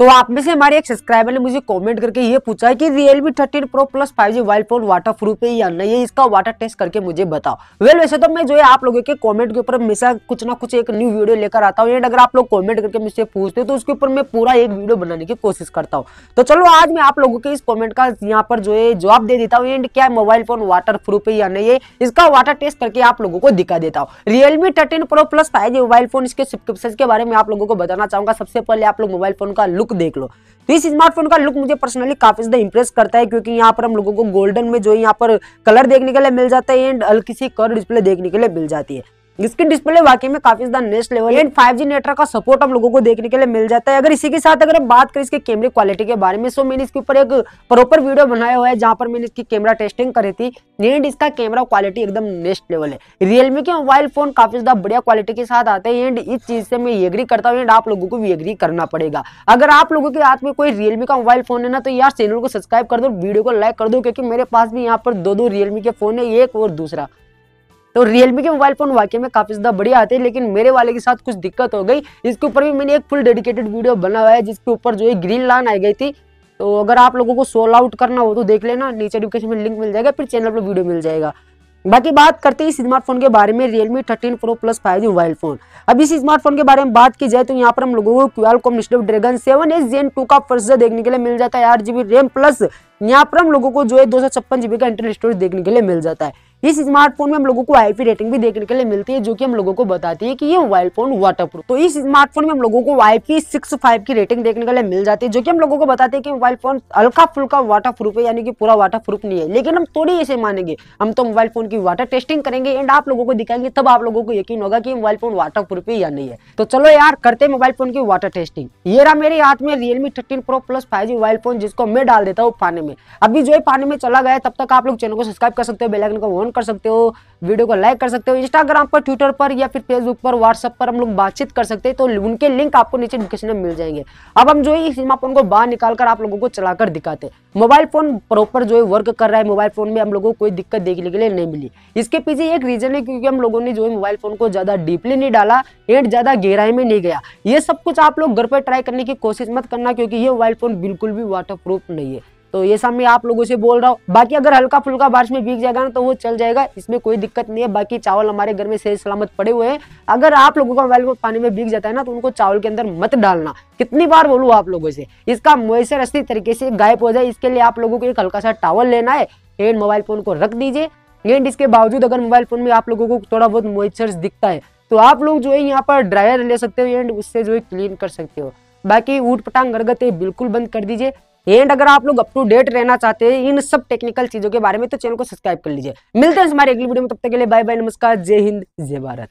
तो आप में से हमारे एक सब्सक्राइबर ने मुझे कमेंट करके ये पूछा है कि Realme 13 Pro Plus 5G mobile phone waterproof है या नहीं है? इसका वाटर टेस्ट करके मुझे बताओ। वेल well, वैसे तो मैं जो है आप लोगों के कमेंट के ऊपर हमेशा कुछ ना कुछ एक न्यू वीडियो लेकर आता हूँ। एंड अगर आप लोग कमेंट करके मुझसे पूछते हो तो उसके ऊपर मैं पूरा एक वीडियो बनाने की कोशिश करता हूँ। तो चलो आज मैं आप लोगों के इस कॉमेंट का यहाँ पर जो है जवाब दे देता हूँ। एंड क्या मोबाइल फ़ोन वाटर प्रूफ है या नहीं है इसका वाटर टेस्ट करके आप लोगों को दिखा देता हूँ। Realme thirteen Pro Plus five mobile phone इसके सब्सक्रिप्शन के बारे में आप लोगों को बताना चाहूँगा। सबसे पहले आप लोग मोबाइल फ़ोन का लुक देख लो। तो इस स्मार्टफ़ोन का लुक मुझे पर्सनली काफ़ी ज़्यादा इंप्रेस करता है क्योंकि यहाँ पर हम लोगों को गोल्डन में जो यहाँ पर कलर देखने के लिए मिल जाता है एंड हल्की सी कर डिस्प्ले देखने के लिए मिल जाती है। इसकी डिस्प्ले वाकई में काफ़ी ज़्यादा next level and five G network का सपोर्ट हम लोगों को देखने के लिए मिल जाता है। अगर इसी के साथ अगर हम बात करें इसके कैमरे क्वालिटी के बारे में सो मैंने इसके ऊपर एक प्रॉपर वीडियो बनाया हुआ है, जहाँ पर मैंने इसकी कैमरा टेस्टिंग करी थी। एंड इसका कैमरा क्वालिटी एकदम नेक्स्ट लेवल है। रियलमी के मोबाइल फ़ोन काफ़ी ज़्यादा बढ़िया क्वालिटी के साथ आते हैं। एंड इस चीज़ से मैं एग्री करता हूँ। एंड आप लोगों को भी एग्री करना पड़ेगा। अगर आप लोगों के हाथ में कोई रियलमी का मोबाइल फ़ोन है ना तो यार चैनल को सब्सक्राइब कर दो वीडियो को लाइक कर दो, क्योंकि मेरे पास भी यहाँ पर दो दो रियलमी के फ़ोन है, एक और दूसरा। तो रियलमी के मोबाइल फ़ोन वाकई में काफ़ी ज़्यादा बढ़िया आते हैं, लेकिन मेरे वाले के साथ कुछ दिक्कत हो गई। इसके ऊपर भी मैंने एक फुल डेडिकेटेड वीडियो बना हुआ है, जिसके ऊपर जो है ग्रीन लाइन आई गई थी। तो अगर आप लोगों को सोल आउट करना हो तो देख लेना, नीचे डिस्क्रिप्शन में लिंक मिल जाएगा, फिर चैनल पर वीडियो मिल जाएगा। बाकी बात करते हैं इस स्मार्टफ़ोन के बारे में, Realme 13 Pro Plus 5G mobile phone अब इस स्मार्टफ़ोन के बारे में बात की जाए तो यहाँ पर हम लोगों को क्यूआलकॉम स्नैपड्रैगन 7 जेन 2 का फ़र्स्ट देखने के लिए मिल जाता है, आठ जीबी रैम प्लस यहाँ पर हम लोगों को जो है दो सौ छप्पन जीबी का इंटरनल स्टोरेज देखने के लिए मिल जाता है। इस स्मार्टफ़ोन में हम लोगों को आईपी रेटिंग भी देखने के लिए मिलती है, जो कि हम लोगों को बताती है कि ये मोबाइल फ़ोन वाटर प्रूफ तो इस स्मार्टफ़ोन में हम लोगों को आईपी सिक्स फाइव की रेटिंग देखने के लिए मिल जाती है, जो कि हम लोगों को बताते हैं कि मोबाइल फ़ोन हल्का फुल्का वाटर प्रूफ है, यानी कि पूरा वाटर प्रूफ नहीं है। लेकिन हम थोड़ी ऐसे मानेंगे, हम तो मोबाइल फ़ोन की वाटर टेस्टिंग करेंगे एंड आप लोगों को दिखाएँगे, तब आप लोगों को यकीन होगा कि मोबाइल फ़ोन वाटर प्रूफ है या नहीं है। तो चलो यार, करते मोबाइल फ़ोन की वाटर टेस्टिंग ये रहा मेरे हाथ में Realme thirteen Pro Plus five mobile phone जिसको मैं डाल देता हूँ, पानी में। अभी जो है पानी में चला गया तब तक आप लोग चैनल को सब्सक्राइब कर सकते हो बेलाइकन को ऑन कर सकते हो वीडियो को लाइक कर सकते हो इंस्टाग्राम पर ट्विटर पर या फिर फेसबुक पर व्हाट्सएप पर हम लोग बातचीत कर सकते हैं तो उनके लिंक आपको नीचे डिस्क्रिप्शन में मिल जाएँगे। अब हम जो है इस फ़ोन को बाहर निकाल कर आप लोगों को चलाकर दिखाते हैं। मोबाइल फ़ोन प्रॉपर जो है वर्क कर रहा है मोबाइल फ़ोन में हम लोगों को कोई दिक्कत देखने के लिए नहीं मिली। इसके पीछे एक रीजन है, क्योंकि हम लोगों ने जो है मोबाइल फ़ोन को ज़्यादा डीपली नहीं डाला एंड ज़्यादा गहराई में नहीं गया। ये सब कुछ आप लोग घर पर ट्राई करने की कोशिश मत करना, क्योंकि ये मोबाइल फ़ोन बिल्कुल भी वाटर नहीं है। तो ये सब मैं आप लोगों से बोल रहा हूँ। बाकी अगर हल्का फुल्का बारिश में भीग जाएगा ना तो वो चल जाएगा। इसमें कोई दिक्कत नहीं है। बाकी चावल हमारे घर में सही सलामत पड़े हुए हैं। अगर आप लोगों का मोबाइल पानी में भीग जाता है ना तो उनको चावल के अंदर मत डालना। कितनी बार बोलू आप लोगों से, इसका मोइसर अच्छी तरीके से गायब हो जाए। इसके लिए आप लोगों को एक हल्का सा टावल लेना है। एंड मोबाइल फ़ोन को रख दीजिए। एंड इसके बावजूद अगर मोबाइल फ़ोन में आप लोगों को थोड़ा बहुत मोइस्चर दिखता है तो आप लोग जो है यहाँ पर ड्रायर ले सकते हो। एंड उससे जो है क्लीन कर सकते हो। बाकी ऊट पटांग गरगते बिल्कुल बंद कर दीजिए। एंड अगर आप लोग अप टू डेट रहना चाहते हैं इन सब टेक्निकल चीज़ों के बारे में तो चैनल को सब्सक्राइब कर लीजिए। मिलते हैं हमारे अगली वीडियो में, तब तक के लिए बाय बाय नमस्कार, जय हिंद, जय भारत।